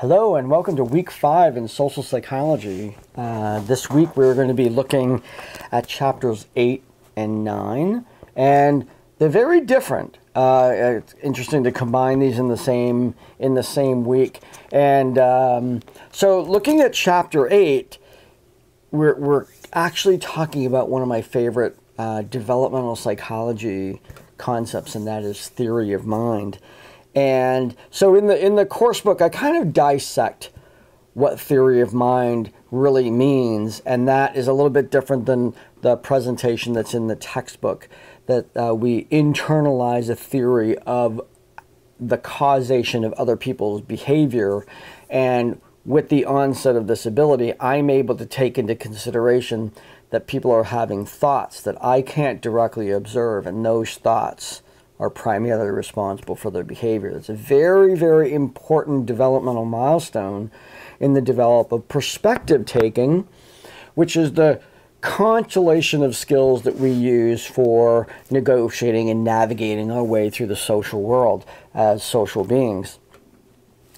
Hello, and welcome to week five in social psychology. Uh, this week we're going to be looking at chapters eight and nine, and they're very different. Uh, it's interesting to combine these in the same in the same week. And um, so, looking at chapter eight, we're we're actually talking about one of my favorite uh, developmental psychology concepts, and that is theory of mind. And so in the in the course book, I kind of dissect what theory of mind really means, and that is a little bit different than the presentation that's in the textbook. That uh, we internalize a theory of the causation of other people's behavior, and with the onset of this ability, I'm able to take into consideration that people are having thoughts that I can't directly observe, and those thoughts are primarily responsible for their behavior. It's a very, very important developmental milestone in the develop of perspective taking, which is the constellation of skills that we use for negotiating and navigating our way through the social world as social beings.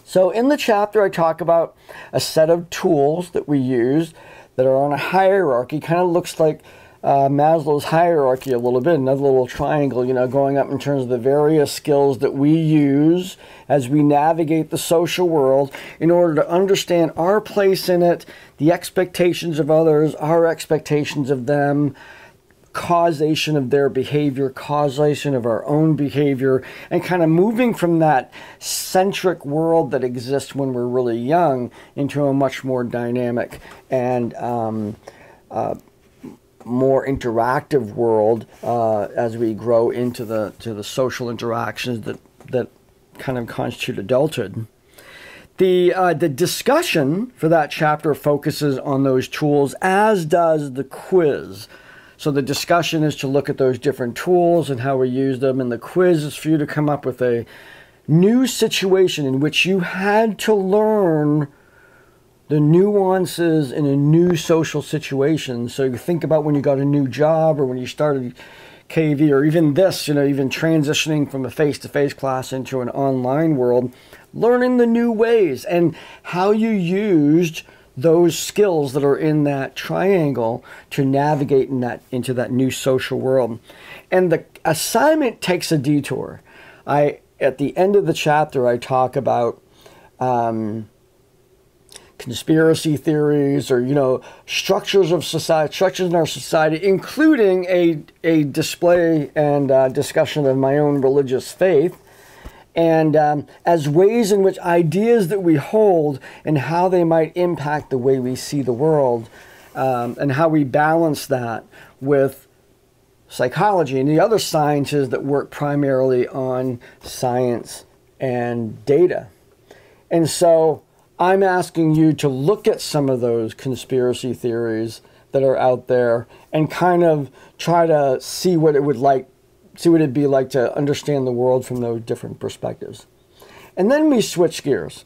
So, in the chapter, I talk about a set of tools that we use that are on a hierarchy, kind of looks like uh, Maslow's hierarchy a little bit, another little triangle, you know, going up in terms of the various skills that we use as we navigate the social world in order to understand our place in it, the expectations of others, our expectations of them, causation of their behavior, causation of our own behavior, and kind of moving from that centric world that exists when we're really young into a much more dynamic and um, uh, more interactive world uh, as we grow into the to the social interactions that that kind of constitute adulthood. The uh, the discussion for that chapter focuses on those tools, as does the quiz. So the discussion is to look at those different tools and how we use them, and the quiz is for you to come up with a new situation in which you had to learn the nuances in a new social situation. So you think about when you got a new job or when you started KV or even this, you know, even transitioning from a face to face class into an online world, learning the new ways and how you used those skills that are in that triangle to navigate in that into that new social world. And the assignment takes a detour. I at the end of the chapter I talk about um, conspiracy theories or you know structures of society structures in our society including a, a display and uh, discussion of my own religious faith. And um, as ways in which ideas that we hold and how they might impact the way we see the world um, and how we balance that with psychology and the other sciences that work primarily on science and data. And so I'm asking you to look at some of those conspiracy theories that are out there and kind of try to see what it would like, see what it'd be like to understand the world from those different perspectives. And then we switch gears.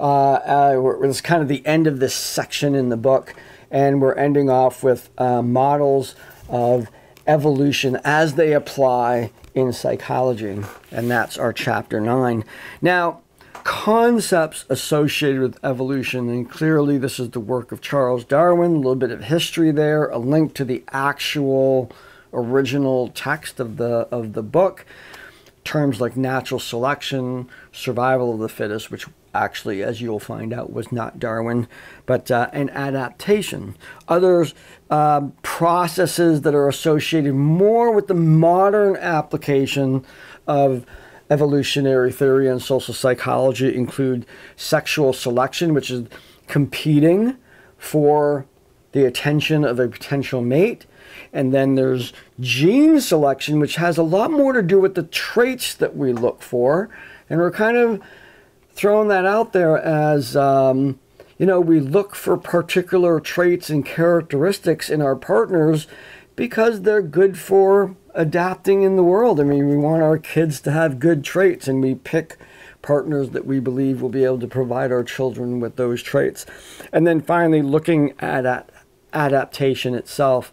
Uh, uh, it's kind of the end of this section in the book, and we're ending off with uh, models of evolution as they apply in psychology, and that's our chapter nine. Now, concepts associated with evolution, and clearly this is the work of Charles Darwin, a little bit of history there, a link to the actual original text of the of the book. Terms like natural selection, survival of the fittest, which actually, as you'll find out, was not Darwin, but uh, an adaptation. Others uh, processes that are associated more with the modern application of evolutionary theory and social psychology include sexual selection, which is competing for the attention of a potential mate. And then there's gene selection, which has a lot more to do with the traits that we look for. And we're kind of throwing that out there as, um, you know, we look for particular traits and characteristics in our partners because they're good for adapting in the world. I mean, we want our kids to have good traits, and we pick partners that we believe will be able to provide our children with those traits. And then finally, looking at adaptation itself.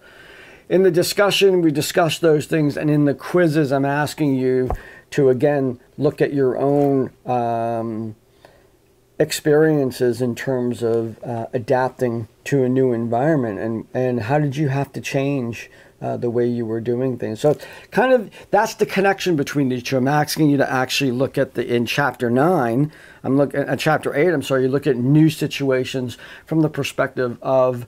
In the discussion, we discuss those things, and in the quizzes, I'm asking you to again look at your own um, experiences in terms of uh, adapting to a new environment? And, and how did you have to change uh, the way you were doing things? So kind of that's the connection between these two. I'm asking you to actually look at the in chapter 9 i'm looking at chapter 8 i'm sorry you look at new situations from the perspective of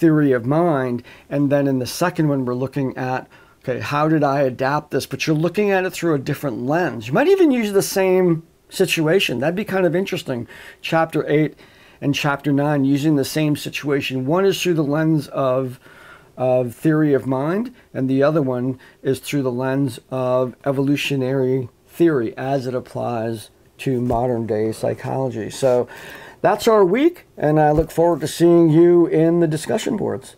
theory of mind. And then in the second one we're looking at okay how did i adapt this? But you're looking at it through a different lens. You might even use the same situation. That'd be kind of interesting. Chapter 8 and chapter 9 using the same situation. One is through the lens of, of theory of mind, and the other one is through the lens of evolutionary theory as it applies to modern day psychology. So that's our week, and I look forward to seeing you in the discussion boards.